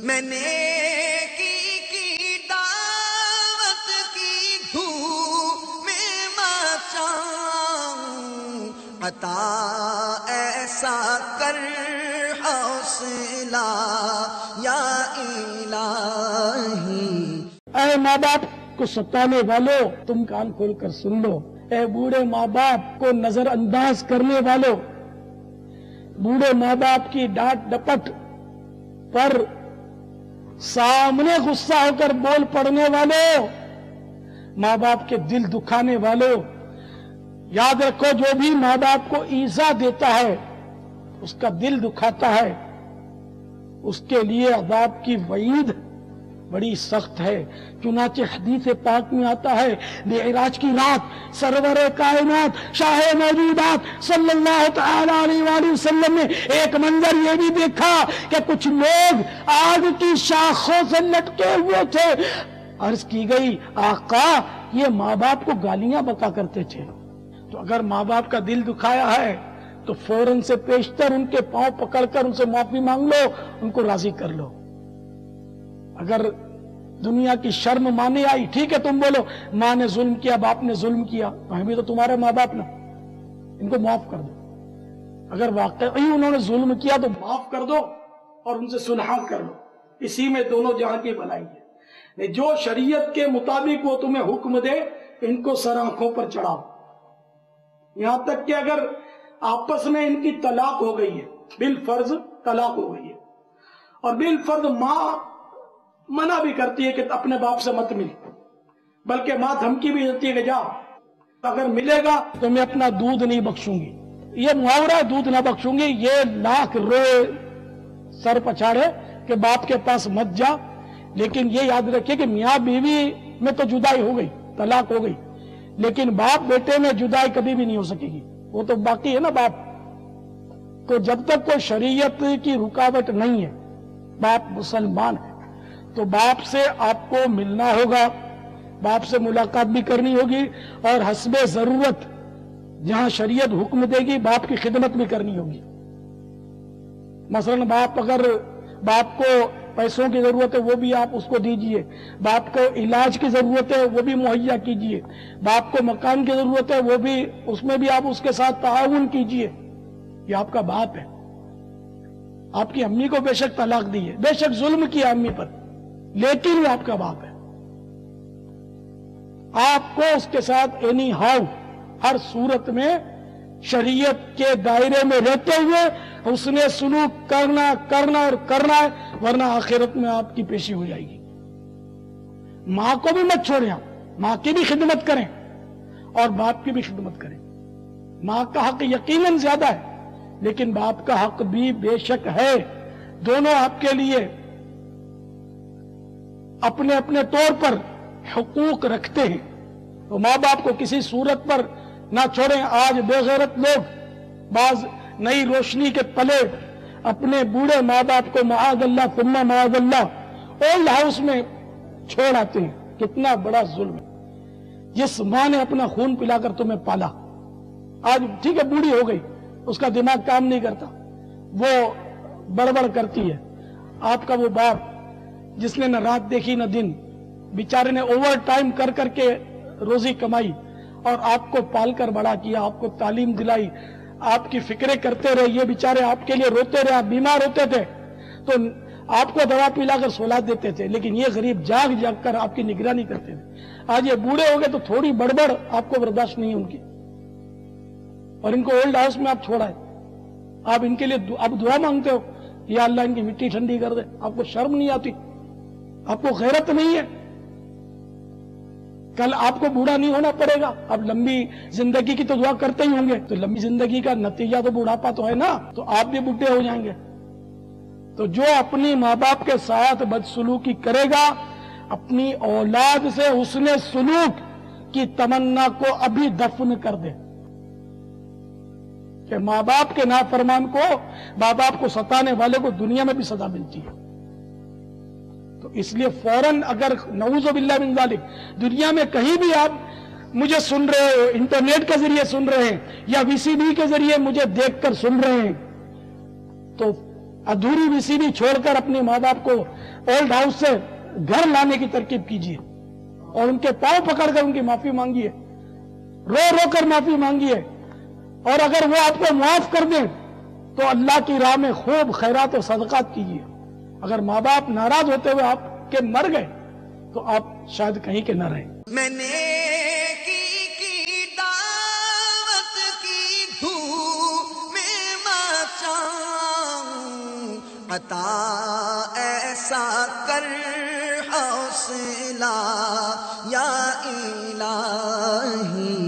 मैंने की की दावत की धूम में मचाऊं अता ऐसा कर हौसला या माँ बाप को सताने वालों, तुम कान खोल कर सुन लो। ए बूढ़े माँ बाप को नजरअंदाज करने वालों। बूढ़े माँ बाप की डांट डपट पर सामने गुस्सा होकर बोल पड़ने वालों माँ बाप के दिल दुखाने वालों, याद रखो जो भी माँ बाप को ईजा देता है, उसका दिल दुखाता है, उसके लिए अदाब की वईद बड़ी सख्त है। चुनाचे हदीस पाक में आता है, मेराज की रात सरवर कायनात, शाह मौजूदात, सल्लल्लाहु ने एक मंजर ये भी देखा कि कुछ लोग आग की शाखों से लटके हुए थे। अर्ज़ की गई, आका, ये माँ बाप को गालियाँ बता करते थे। तो अगर माँ बाप का दिल दुखाया है तो फ़ौरन से पेशतर उनके पाँव पकड़कर उनसे माफ़ी मांग लो, उनको राज़ी कर लो। अगर दुनिया की शर्म माने आई, ठीक है, तुम बोलो। माँ ने जुल्म किया, बाप ने जुल्म किया तो हम भी तो तुम्हारे माँ बाप ना। इनको माफ़ कर दो। अगर वाकई उन्होंने जुल्म किया तो माफ़ कर दो और उनसे सुलह कर लो इसी में दोनों जहाँ की भलाई है। जो शरीयत के मुताबिक वो तुम्हें हुक्म दे, इनको सर आँखों पर चढ़ाओ। यहाँ तक कि अगर आपस में इनकी तलाक हो गई है, बिल फ़र्ज़ तलाक हो गई है। और बिल फ़र्ज़ माँ मना भी करती है कि अपने बाप से मत मिल, बल्कि माँ धमकी भी देती है कि जाओ अगर मिलेगा तो मैं अपना दूध नहीं बख्शूँगी। ये मुहावरा दूध ना बख्शूँगी, ये लाख रोए सर पछाड़े कि बाप के पास मत जा। लेकिन ये याद रखिए कि मियाँ बीवी में तो जुदाई हो गई, तलाक हो गई, लेकिन बाप बेटे में जुदाई कभी भी नहीं हो सकेगी। वो तो बाकी है ना बाप तो जब तक कोई शरीयत की रुकावट नहीं है, बाप मुसलमान है। तो बाप से आपको मिलना होगा। बाप से मुलाकात भी करनी होगी और हसबे ज़रूरत, जहाँ शरीयत हुक्म देगी, बाप की खिदमत भी करनी होगी। मसलन बाप अगर बाप को पैसों की ज़रूरत है, वो भी आप उसको दीजिए। बाप को इलाज की ज़रूरत है, वो भी मुहैया कीजिए। बाप को मकान की ज़रूरत है, वो भी उसमें भी आप उसके साथ ताउन कीजिए। ये आपका बाप है। आपकी अम्मी को बेशक तलाक दी है। बेशक जुल्म किया अम्मी पर। लेकिन वो आपका बाप है। आपको उसके साथ एनी हाउ हर सूरत में शरीयत के दायरे में रहते हुए उसने सुलूक करना करना और करना है, वरना आखिरत में आपकी पेशी हो जाएगी। माँ को भी मत छोड़ें आप। माँ की भी खिदमत करें और बाप की भी खिदमत करें। माँ का हक यकीनन ज़्यादा है, लेकिन बाप का हक भी बेशक है। दोनों आपके लिए अपने अपने तौर पर हकूक रखते हैं। तो माँ बाप को किसी सूरत पर ना छोड़ें। आज बेगैरत लोग बाज नई रोशनी के पले अपने बूढ़े माँ बाप को महादल्ला तुम्मा महादल्ला ओल्ड हाउस में छोड़ आते हैं। कितना बड़ा जुल्म जिस माँ ने अपना खून पिलाकर तुम्हें पाला, आज ठीक है, बूढ़ी हो गई, उसका दिमाग काम नहीं करता। वो बड़बड़ करती है। आपका वो बाप जिसने न रात देखी, न दिन। बेचारे ने ओवर टाइम कर करके रोजी कमाई और आपको पालकर बड़ा किया, आपको तालीम दिलाई, आपकी फिक्रें करते रहे। ये बेचारे आपके लिए रोते रहे, आप बीमार होते थे। तो आपको दवा पिलाकर सोला देते थे, लेकिन ये गरीब जाग जाग कर आपकी निगरानी करते थे। आज ये बूढ़े हो गए तो थोड़ी बड़बड़, आपको बर्दाश्त नहीं है उनकी। और इनको ओल्ड हाउस में आप छोड़ा है आप इनके लिए आप दुआ मांगते हो, या अल्लाह इनकी मिट्टी ठंडी कर दे। आपको शर्म नहीं आती। आपको गैरत नहीं है। कल आपको बूढ़ा नहीं होना पड़ेगा। अब लंबी ज़िंदगी की तो दुआ करते ही होंगे। तो लंबी ज़िंदगी का नतीजा तो बुढ़ापा तो है ना तो आप भी बुढ़े हो जाएँगे। तो जो अपनी माँ बाप के साथ बदसलूकी करेगा, अपनी औलाद से उसने सुलूक की तमन्ना को अभी दफन कर दे। माँ बाप के नाफरमान को माँ बाप को सताने वाले को दुनिया में भी सजा मिलती है। तो इसलिए फ़ौरन अगर नवूजबिल्ला दुनिया में कहीं भी आप मुझे सुन रहे हो, इंटरनेट के ज़रिए सुन रहे हैं, या वीसीडी के ज़रिए मुझे देखकर सुन रहे हैं तो अधूरी वीसीबी छोड़कर अपने माँ बाप को ओल्ड हाउस से घर लाने की तरकीब कीजिए। और उनके पाँव पकड़कर उनकी माफ़ी मांगिए। रो रो कर माफ़ी मांगिए। और अगर वो आपको माफ़ कर दें तो अल्लाह की राह में खूब खैरात और सदकात कीजिए। अगर माँ बाप नाराज़ होते हुए आपके मर गए तो आप शायद कहीं के न रहे। मैंने की की दावत की धूम में मचाऊं अता ऐसा कर हौसला या इलाही।